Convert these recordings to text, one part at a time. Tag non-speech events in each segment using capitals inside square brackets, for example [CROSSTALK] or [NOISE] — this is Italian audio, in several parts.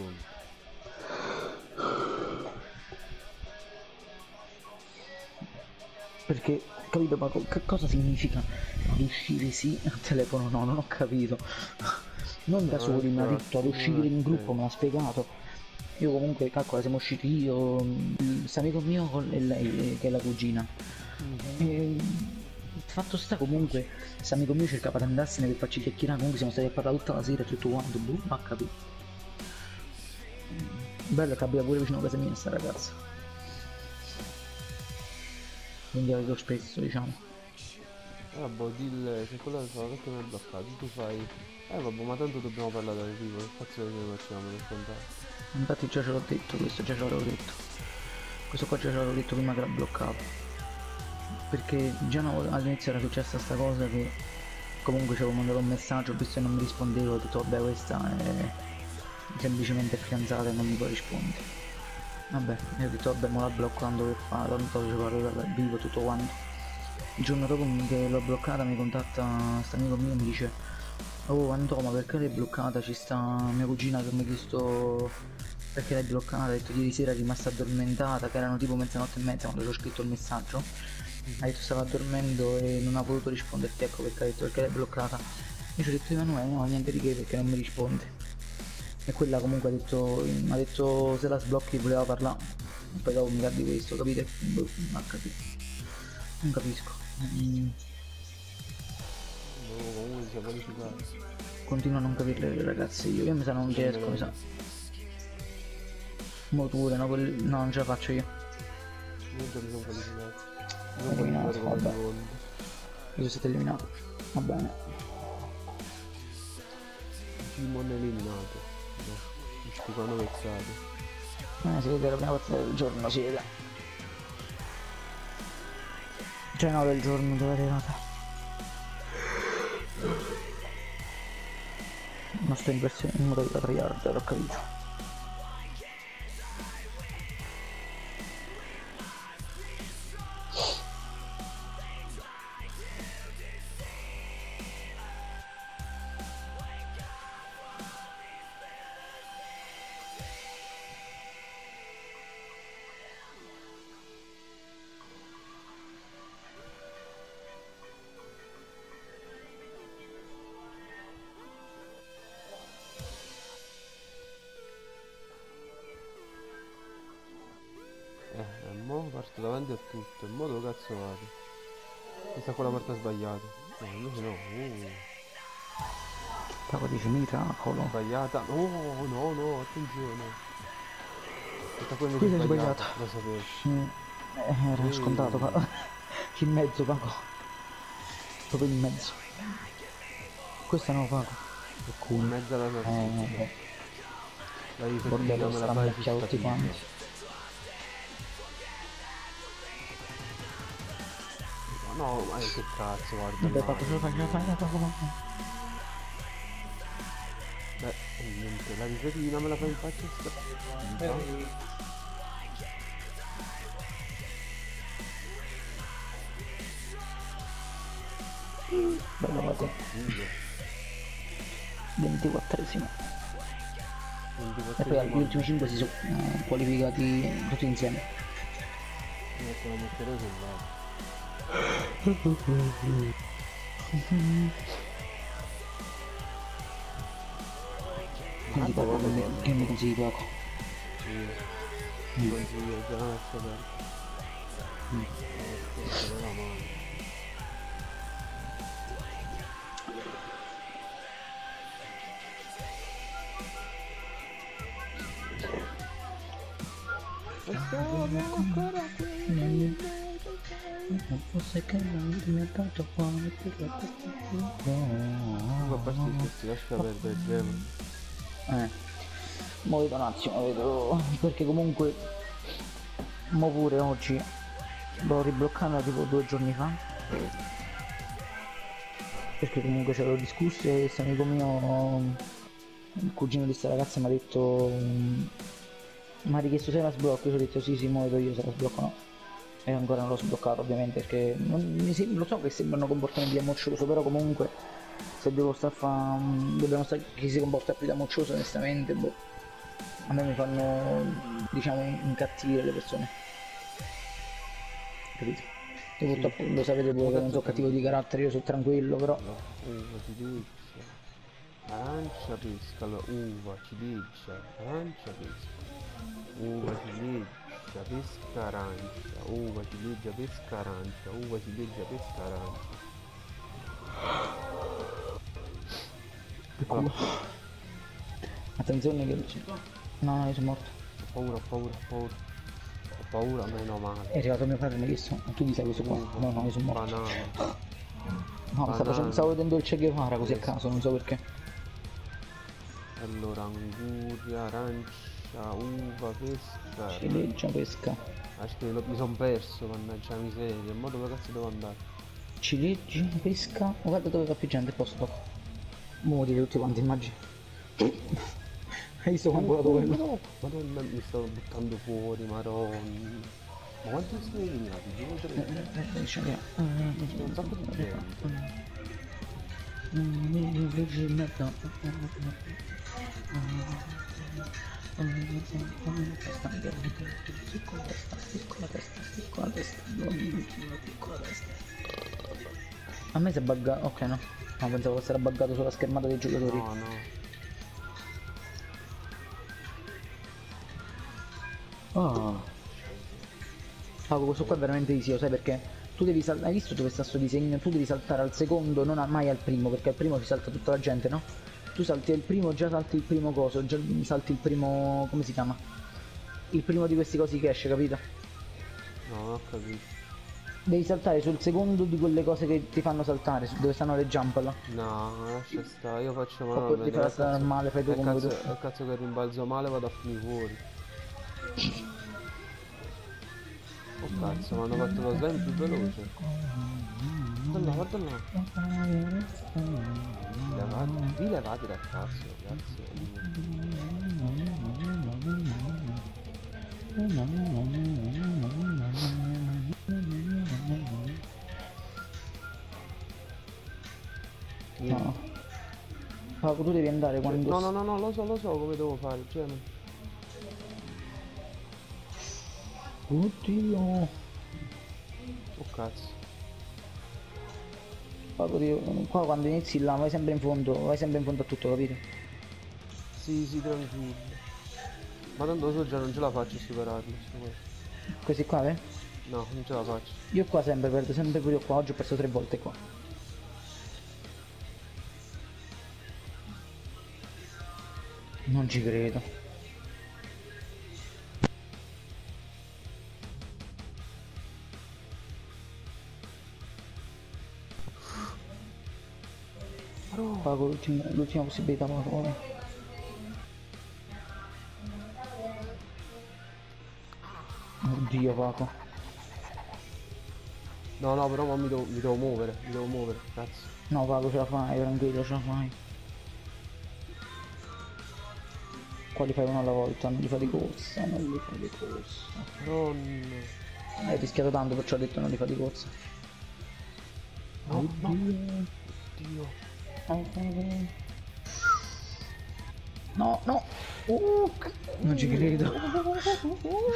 Tu. Perché, capito, ma che cosa significa ad uscire sì, al telefono no, non ho capito. Non da soli, infatti, detto ad uscire in gruppo, me l'ha spiegato. Io comunque, calcola, siamo usciti io, questo amico mio con- e lei, che è la cugina. E, fatto sta comunque, questo amico mio cercava di andarsene per farci chiacchierare, comunque siamo stati a parlare tutta la sera, tutto quanto, boh, ma capito. Bello che abita pure vicino a casa mia sta ragazza. Quindi la vedo spesso, diciamo. Ah, boh, dille, se quello fa perché mi ha bloccato, tu fai... Eh vabbè, ma tanto dobbiamo parlare dal vivo, che cazzo che ne facciamo nel contatto? Infatti già ce l'ho detto questo, già ce l'avevo detto. Questo qua già ce l'avevo detto prima che l'ha bloccato. Perché già volta all'inizio era successa sta cosa che comunque ci avevo mandato un messaggio, visto che non mi rispondevo, ho detto vabbè questa è semplicemente fidanzata e non mi può rispondere. Vabbè, e ho detto vabbè ma la blocco tanto per fare, tanto ci parlo dal vivo tutto quanto. Il giorno dopo che l'ho bloccata mi contatta sta amico mio e mi dice Oh Anto ma perché l'hai bloccata? Ci sta mia cugina che mi ha chiesto perché l'hai bloccata, ha detto ieri sera è rimasta addormentata, che erano tipo mezzanotte e mezza quando ci ho scritto il messaggio. Ha detto stava dormendo e non ha voluto risponderti, ecco perché ha detto perché l'hai bloccata. Io ci ho detto Emanuele no niente di che perché non mi risponde. E quella comunque ha detto, ha detto se la sblocchi voleva parlare. Poi dopo mi guardi questo, capite? Boh, non capito. Non capisco. Mm, No, comunque si è qualificato. continuo a non capire le ragazze io, io mi sa non riesco, mi sa. Mo pure, no, quel- no, non ce la faccio io. Io già mi sono qualificato. Mi sono Eliminato, vabbè. Io stato eliminato. Va bene. Gimon eliminato. No, mi schifano vezzate. Eh, si vede la prima partita del giorno, si vede. Cioè no, del giorno dove è arrivata. Ma sto in versione in modalità tryhard, l'ho capito. Eh, e mo parto davanti a tutto. E mo dove cazzo vado? Questa qua è la porta sbagliata. No, invece no. Uh, Pago dice miracolo. sbagliata. Oh, no, no, attenzione. Questa qua invece è sbagliata. Lo sapevo. Mm, eh, era Mm. scontato, pa- [LAUGHS] in mezzo pago. Proprio in mezzo. Questa no. Che In mezzo alla Eh, salsiccia. eh, Dai, Fettina, bordello, me la fai tutti quanti. No, ma che cazzo, guarda. Vabbè ce la fai, ce la fai, pago, pago. Beh, niente, la risatina me la fai in faccia sta. Bello pago. 24esimo. E poi gli ultimi 5 si sono qualificati tutti insieme. Mettono a mettere sul lato. Quindi pago, che mi, che mi consigli pago? Sì. Ti consiglio già una scoperta. Eh, la mano. Non fosse che non diventato quale per la Comunque a parte testa. che si lascia perdere il gem. Eh, mo vedo un attimo, vedo perché comunque mo pure oggi l'ho ribloccata tipo due giorni fa perché comunque ce l'ho discusso e questo amico mio il cugino di sta ragazza mi ha detto mm, mi ha richiesto se la sblocco io ho detto sì sì mo vedo io se la sblocco no e ancora non l'ho sbloccato ovviamente perché non, lo so che sembrano comportamenti di amoccioso però comunque se devo sta a fa... dobbiamo stare chi si comporta più da moccioso onestamente, boh. A me mi fanno diciamo incattivire le persone. Capito? Io purtroppo lo sapete voi che non sono cattivo di carattere, io sono tranquillo, però. Arancia, pesca, allora, uva, ciliegia, arancia, pesca, uva, ciliegia, pesca, arancia, uva, ciliegia, pesca, arancia, uva, ciliegia, pesca, arancia. Attenzione che c'è. No, no, io sono morto. Ho paura, ho paura, ho paura. Ho paura, meno male. È arrivato mio padre, mi ha visto. Tu ti sai questo qua? No, no, io sono morto. Banana. No, stavo, facendo, stavo vedendo il Che Guevara così a caso, non so perché. Allora, anguria, arancia, uva, pesca. Ciliegia, pesca. Aspetta, che lo- mi son perso, mannaggia la miseria. Ma dove cazzo devo andare? Ciliegia, pesca. Oh, guarda dove va più gente, posto poco. Morire tutti quanti, immagini. Hai visto quanto volato quello? no, madonna, mi sto buttando fuori, maronna. Ma quanti sono eliminati? Due o tre? Eh, eh, scendiamo. C'è un sacco di gente. Piccola testa, piccola testa, piccola testa, piccola testa. A me si è buggato, ok no. No, pensavo fosse buggato sulla schermata dei giocatori. No, no. Ah. Pago, questo qua è veramente easy, lo sai perché? Tu devi saltare, hai visto dove sta sto disegno? Tu devi saltare al secondo, non mai al primo, perché al primo ci salta tutta la gente, no? Tu salti al primo, già salti il primo coso, già salti il primo... come si chiama? Il primo di questi cosi che esce, capito? No, non ho capito. Devi saltare sul secondo di quelle cose che ti fanno saltare, dove stanno le jump là. No, lascia stare, io faccio male. Oppure ti fai strada normale, fai tu come cazzo, tu. cazzo che rimbalzo male vado a finire fuori. Cazzo, mi hanno fatto lo slime più veloce. Guarda guarda là. Levati, rilevati dal cazzo, ragazzi. No. Pago, tu devi andare quando... No, no, no, no, lo so, lo so come devo fare, cioè... Oddio. Oh cazzo. Ti- qua quando inizi là vai sempre in fondo, vai sempre in fondo a tutto, capito? Sì, sì, tranquillo. Ma tanto lo so già non ce la faccio a superarli, qua. Questi qua, eh? No, non ce la faccio. Io qua sempre perdo, sempre pure io qua, oggi ho perso tre volte qua. Non ci credo. Pago l'ultima possibilità, Pago. vai. Oddio, Paco. No, no, però mo mi devo, mi devo muovere, mi devo muovere, cazzo. No, Paco, ce la fai, tranquillo, ce la fai. Qua li fai uno alla volta, non li fai di corsa, non li fai di corsa. Madonna. Hai rischiato tanto, perciò ho detto non li fai di corsa. No, no, Oddio. No, no! Uh, non ci credo.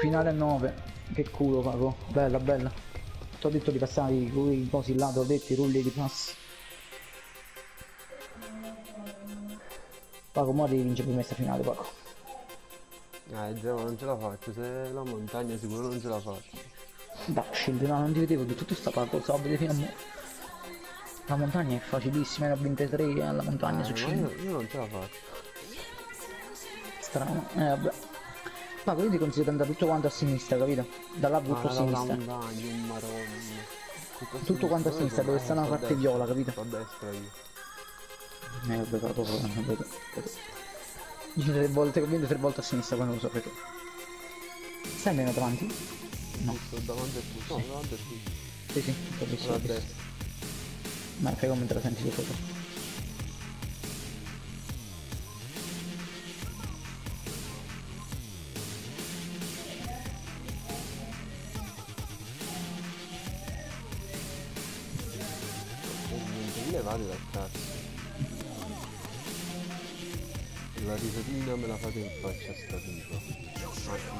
Finale a 9. Che culo, Paco. Bella, bella. Ti ho detto di passare i cosi là, ti ho detto i rulli di pass. Paco, mo devi vincere per me sta finale, Paco. Eh, già, non ce la faccio, se la montagna sicuro non ce la faccio. Dai, scendi, no, non ti vedevo di tutto sta Paco, stavo a vedere fino a mo. La montagna è facilissima, ne ho vinte 3 alla montagna Eh, su ma 5. io, io non ce la faccio. Strano. Eh, vabbè. Paco, io ti consiglio di andare tutto quanto a sinistra, capito? Da là tutto Ma a la sinistra. montagna, maronna. Tutto, Tutto quanto a sinistra, dove stanno le sto a carte destra, viola, capito? a destra io. Eh vabbè, Paco, vabbè. Dice tre volte, ho vinto tre volte a sinistra quando lo so, vedo. Stai andando davanti? No. Sto davanti a tutto, no, davanti a tutto. Sì, sì, ho visto, Sono ho a visto. destra. Ma fai come te la senti tu sopra. E niente, levate dal cazzo. La risatina me la fate in faccia sta tipa.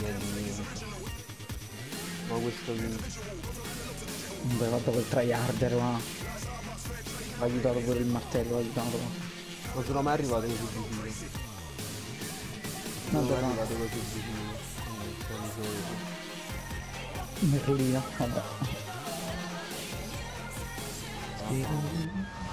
Ma. Ma questo qui... Comunque fatto quel tryharder là. Ha aiutato pure il martello, ha aiutato. Non sono mai arrivato così vicino. Non sono so mai arrivato così vicino. Merlino, vabbè. Ah,